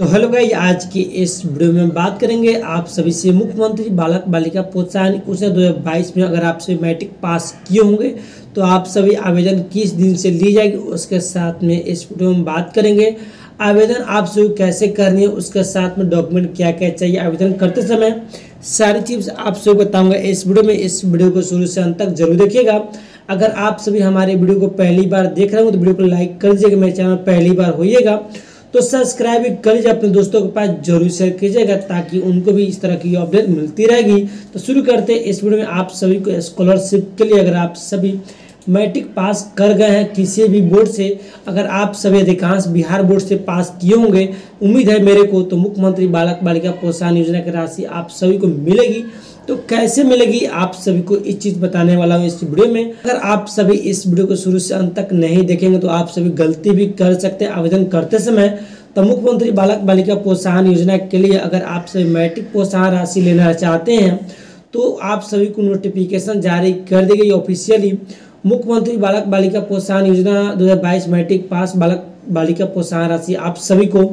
तो hello guys, आज की इस वीडियो में बात करेंगे आप सभी से मुख्यमंत्री बालक बालिका प्रोत्साहन योजना 2022 में अगर आप सभी मैट्रिक पास किए होंगे तो आप सभी आवेदन किस दिन से ली जाएगी, उसके साथ में इस वीडियो में बात करेंगे। आवेदन आप सभी कैसे करनी है, उसके साथ में डॉक्यूमेंट क्या क्या चाहिए, आवेदन करते समय सारी चीज़ आप सभी बताऊँगा। इस वीडियो में, इस वीडियो को शुरू से अंत तक ज़रूर देखिएगा। अगर आप सभी हमारे वीडियो को पहली बार देख रहे हो तो वीडियो को लाइक कर दीजिएगा, मेरे चैनल पहली बार होइएगा। तो सब्सक्राइब कर लीजिए अपने दोस्तों के पास, ज़रूर शेयर कीजिएगा ताकि उनको भी इस तरह की अपडेट मिलती रहेगी। तो शुरू करते हैं इस वीडियो में। आप सभी को स्कॉलरशिप के लिए अगर आप सभी मैट्रिक पास कर गए हैं किसी भी बोर्ड से, अगर आप सभी अधिकांश बिहार बोर्ड से पास किए होंगे, उम्मीद है मेरे को तो मुख्यमंत्री बालक बालिका प्रोत्साहन योजना की राशि आप सभी को मिलेगी। तो कैसे मिलेगी, आप सभी को इस चीज़ बताने वाला हूँ इस वीडियो में। अगर आप सभी इस वीडियो को शुरू से अंत तक नहीं देखेंगे तो आप सभी गलती भी कर सकते हैं। आवेदन करते समय तो मुख्यमंत्री बालक बालिका प्रोत्साहन योजना के लिए अगर आप सभी मैट्रिक प्रोत्साहन राशि लेना चाहते हैं तो आप सभी को नोटिफिकेशन जारी कर दी गई ऑफिशियली मुख्यमंत्री बालक बालिका प्रोत्साहन योजना 2022 मैट्रिक पास बालक बालिका प्रोत्साहन राशि आप सभी को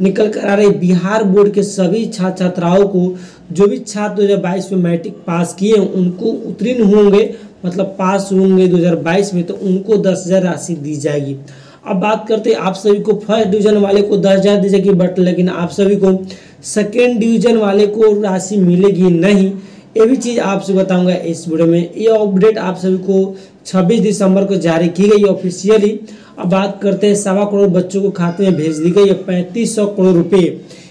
निकल कर आ रहे बिहार बोर्ड के सभी छात्र छात्राओं को, जो भी छात्र 2022 में मैट्रिक पास किए, उनको उत्तीर्ण होंगे मतलब पास होंगे 2022 में तो उनको दस हज़ार राशि दी जाएगी। अब बात करते हैं, आप सभी को फ़र्स्ट डिवीज़न वाले को दस हज़ार दी जाएगी, बट लेकिन आप सभी को सेकेंड डिवीज़न वाले को राशि मिलेगी नहीं। ये भी चीज़ आपसे बताऊँगा इस वीडियो में। ये अपडेट आप सभी को 26 दिसंबर को जारी की गई ऑफिशियली अब बात करते हैं, सवा करोड़ बच्चों को खाते में भेज दी गई है पैंतीस सौ करोड़ रुपए।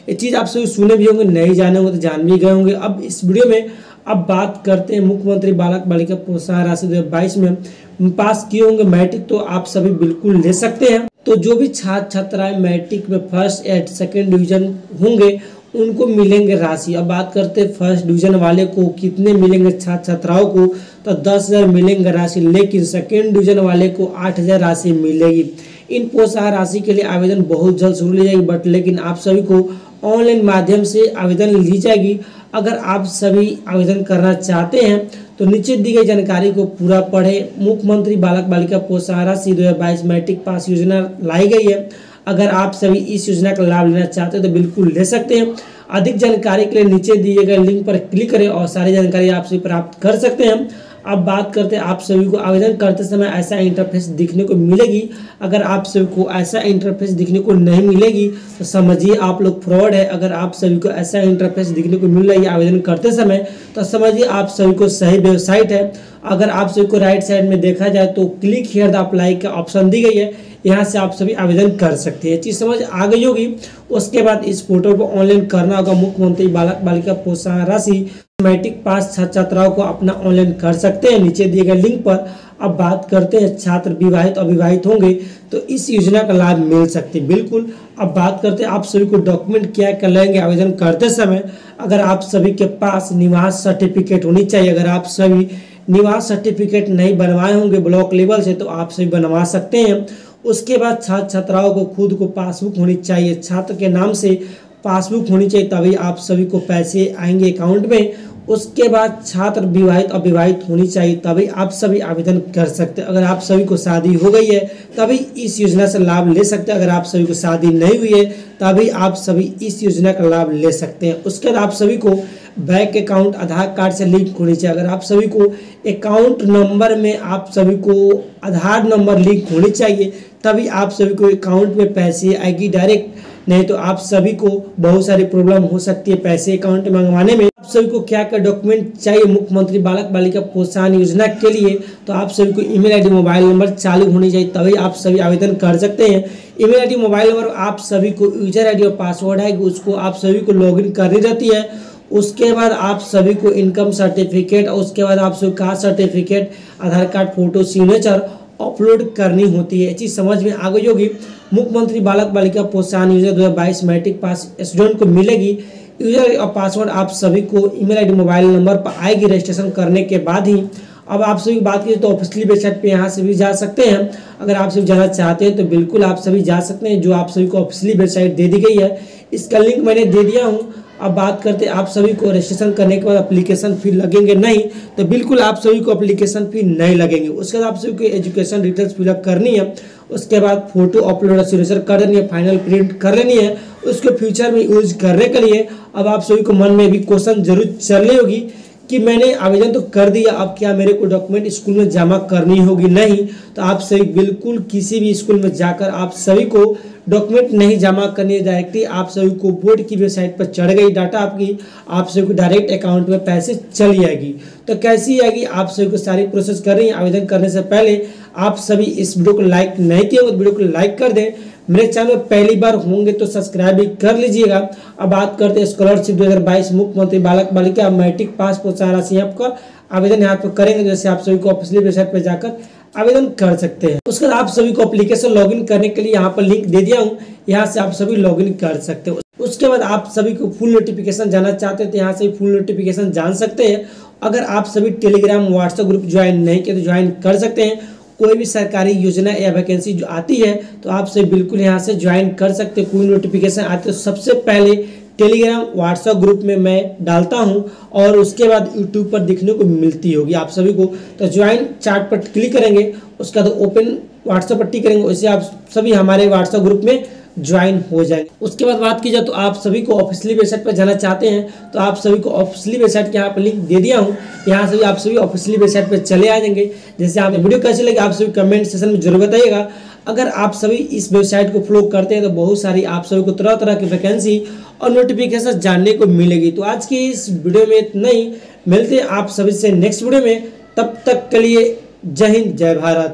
ये चीज़ आप सभी सुने भी होंगे, नहीं जाने होंगे तो जान भी गए होंगे। अब इस वीडियो में अब बात करते हैं मुख्यमंत्री बालक बालिका प्रोत्साहन राशि दो में। पास किए होंगे मैट्रिक तो आप सभी बिल्कुल ले सकते हैं। तो जो भी छात्र छात्राएँ मैट्रिक में फ़र्स्ट एंड सेकेंड डिवीज़न होंगे उनको मिलेंगे राशि। अब बात करते हैं फ़र्स्ट डिवीज़न वाले को, कितने मिलेंगे छात्र छात्राओं को? तो दस हज़ार मिलेंगे राशि, लेकिन सेकेंड डिवीज़न वाले को आठ हज़ार राशि मिलेगी। इन प्रोत्साहन राशि के लिए आवेदन बहुत जल्द शुरू ली जाएगी बट लेकिन आप सभी को ऑनलाइन माध्यम से आवेदन ली जाएगी। अगर आप सभी आवेदन करना चाहते हैं तो नीचे दी गई जानकारी को पूरा पढ़े। मुख्यमंत्री बालक बालिका प्रोत्साहन राशि दो हज़ार बाईस मैट्रिक पास योजना लाई गई है। अगर आप सभी इस योजना का लाभ लेना चाहते हैं तो बिल्कुल ले सकते हैं। अधिक जानकारी के लिए नीचे दिए गए लिंक पर क्लिक करें और सारी जानकारी आप सभी प्राप्त कर सकते हैं। अब बात करते हैं आप सभी को आवेदन करते समय ऐसा इंटरफेस दिखने को मिलेगी। अगर आप सभी को ऐसा इंटरफेस दिखने को नहीं मिलेगी तो समझिए आप लोग फ्रॉड है। अगर आप सभी को ऐसा इंटरफेस दिखने को मिल रहा है आवेदन करते समय तो समझिए आप सभी को सही वेबसाइट है। अगर आप सभी को राइट साइड में देखा जाए तो क्लिक हेयर द अप्लाई का ऑप्शन दी गई है। यहाँ से आप सभी आवेदन कर सकते हैं। चीज़ समझ आ गई होगी। उसके बाद इस पोर्टल को ऑनलाइन करना होगा। मुख्यमंत्री बालक बालिका प्रोत्साहन राशि मैट्रिक पास छात्र छात्राओं को अपना ऑनलाइन कर सकते हैं। नीचे दिए गए लिंक पर अब बात करते हैं। छात्र विवाहित, अविवाहित होंगे तो इस योजना का लाभ मिल सकते हैं। बिल्कुल, अब बात करते हैं। आप सभी को डॉक्यूमेंट क्या क्या लेंगे आवेदन करते समय? अगर आप सभी के पास निवास सर्टिफिकेट होनी चाहिए, अगर आप सभी निवास सर्टिफिकेट नहीं बनवाए होंगे ब्लॉक लेवल से तो आप सभी बनवा सकते हैं। उसके बाद छात्र छात्राओं को खुद को पासबुक होनी चाहिए। छात्र के नाम से पासबुक होनी चाहिए, तभी आप सभी को पैसे आएँगे अकाउंट में। उसके बाद छात्र विवाहित, अविवाहित होनी चाहिए, तभी आप सभी आवेदन कर सकते हैं। अगर आप सभी को शादी हो गई है, तभी इस योजना से लाभ ले सकते हैं। अगर आप सभी को शादी नहीं हुई है, तभी आप सभी इस योजना का लाभ ले सकते हैं। उसके बाद आप सभी को बैंक अकाउंट आधार कार्ड से लिंक होनी चाहिए। अगर आप सभी को अकाउंट नंबर में आप सभी को आधार नंबर लिंक होनी चाहिए, तभी आप सभी को अकाउंट में पैसे आएगी डायरेक्ट नहीं तो आप सभी को बहुत सारी प्रॉब्लम हो सकती है पैसे अकाउंट मंगवाने में। आप सभी को क्या क्या डॉक्यूमेंट चाहिए मुख्यमंत्री बालक बालिका प्रोत्साहन योजना के लिए तो आप सभी को ईमेल आईडी मोबाइल नंबर चालू होनी चाहिए, तभी आप सभी आवेदन कर सकते हैं। ईमेल आईडी मोबाइल नंबर आप सभी को यूज़र आईडी और पासवर्ड है उसको आप सभी को लॉगिन करनी रहती है। उसके बाद आप सभी को इनकम सर्टिफिकेट और उसके बाद आप सभी caste certificate Aadhaar card photo signature upload करनी होती है। चीज़ समझ में आ गई होगी? मुख्यमंत्री बालक बालिका प्रोत्साहन योजना दो मैट्रिक पास स्टूडेंट को मिलेगी। यूज़र और पासवर्ड आप सभी को ईमेल आईडी मोबाइल नंबर पर आएगी रजिस्ट्रेशन करने के बाद ही। अब आप सभी बात कीजिए तो ऑफिशियली वेबसाइट पे यहाँ से भी जा सकते हैं। अगर आप सभी जाना चाहते हैं तो बिल्कुल आप सभी जा सकते हैं, जो आप सभी को ऑफिशियली वेबसाइट दे दी गई है। इसका लिंक मैंने दे दिया हूँ। अब बात करते आप सभी को रजिस्ट्रेशन करने के बाद एप्लीकेशन फ़ी लगेंगे नहीं तो बिल्कुल आप सभी को एप्लीकेशन फ़ी नहीं लगेंगे। उसके बाद आप सभी को एजुकेशन डिटेल्स फिलअप करनी है, उसके बाद फ़ोटो अपलोड सिग्नेचर कर देनी है फाइनल प्रिंट कर लेनी है, उसको फ्यूचर में यूज़ करने के लिए अब आप सभी को मन में भी क्वेश्चन ज़रूर चल रही होगी कि मैंने आवेदन तो कर दिया, अब क्या मेरे को डॉक्यूमेंट स्कूल में जमा करनी होगी? नहीं। तो आप सभी बिल्कुल किसी भी स्कूल में जाकर आप सभी को डॉक्यूमेंट नहीं जमा करनी डायरेक्टली आप सभी को बोर्ड की वेबसाइट पर चढ़ गई डाटा आपकी। आप सभी को डायरेक्ट अकाउंट में पैसे चली जाएगी। तो कैसी आएगी आप सभी को सारी प्रोसेस कर रही है? आवेदन करने से पहले आप सभी इस वीडियो को लाइक नहीं किए तो वीडियो को लाइक कर दें। मेरे चैनल में पहली बार होंगे तो सब्सक्राइब भी कर लीजिएगा। अब बात करते हैं स्कॉलरशिप 2022 मुख्यमंत्री बालक बालिका मैट्रिक पास प्रोत्साहन राशि आपका। आवेदन यहाँ पर करेंगे, जैसे आप सभी को ऑफिशियल वेबसाइट पर जाकर आवेदन कर सकते हैं। उसके बाद आप सभी को एप्लीकेशन लॉगिन करने के लिए यहाँ पर लिंक दे दिया हूँ। यहाँ से आप सभी लॉगिन कर सकते हो। उसके बाद आप सभी को फुल नोटिफिकेशन जाना चाहते हैं तो यहाँ से फुल नोटिफिकेशन जान सकते हैं। अगर आप सभी टेलीग्राम व्हाट्सएप ग्रुप ज्वाइन नहीं किए तो ज्वाइन कर सकते हैं। कोई भी सरकारी योजना या वैकेंसी जो आती है तो आप से बिल्कुल यहाँ से ज्वाइन कर सकते हैं। कोई नोटिफिकेशन आते है तो सबसे पहले टेलीग्राम व्हाट्सएप ग्रुप में मैं डालता हूँ और उसके बाद यूट्यूब पर दिखने को मिलती होगी आप सभी को। तो ज्वाइन चार्ट पर क्लिक करेंगे, उसका तो ओपन व्हाट्सएप पर टिक करेंगे, वैसे आप सभी हमारे व्हाट्सएप ग्रुप में ज्वाइन हो जाएँगे। उसके बाद बात की जाए तो आप सभी को ऑफिशियली वेबसाइट पर जाना चाहते हैं तो आप सभी को ऑफिशियली वेबसाइट के यहाँ पर लिंक दे दिया हूँ। यहाँ से आप सभी ऑफिशियली वेबसाइट पर चले आ जाएँगे। जैसे आप वीडियो कैसे लगे, आप सभी कमेंट सेशन में ज़रूर बताइएगा। अगर आप सभी इस वेबसाइट को फॉलो करते हैं तो बहुत सारी आप सभी को तरह तरह की वैकेंसी और नोटिफिकेशन जानने को मिलेगी। तो आज की इस वीडियो में इतना ही। मिलते हैं आप सभी से नेक्स्ट वीडियो में। तब तक के लिए जय हिंद, जय भारत।